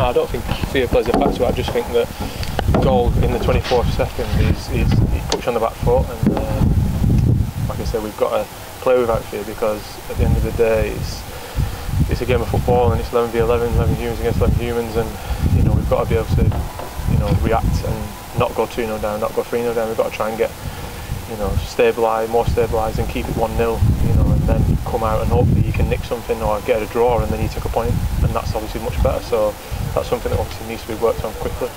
no, I don't think fear plays a factor. I just think that goal in the 24th second is, is he puts on the back foot, and uh, like I said, we've got to play without fear because at the end of the day, it's it's a game of football and it's 11 v 11, 11 humans against 11 humans, and you know we've got to be able to you know react and not go 2 0 down, not go 3 0 down. We've got to try and get you know stabilise, more stabilised, and keep it 1 0. You know, and then come out and hopefully you can nick something or get a draw, and then you take a point, and that's obviously much better. So that's something that obviously needs to be worked on quickly.